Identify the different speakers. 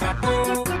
Speaker 1: Ha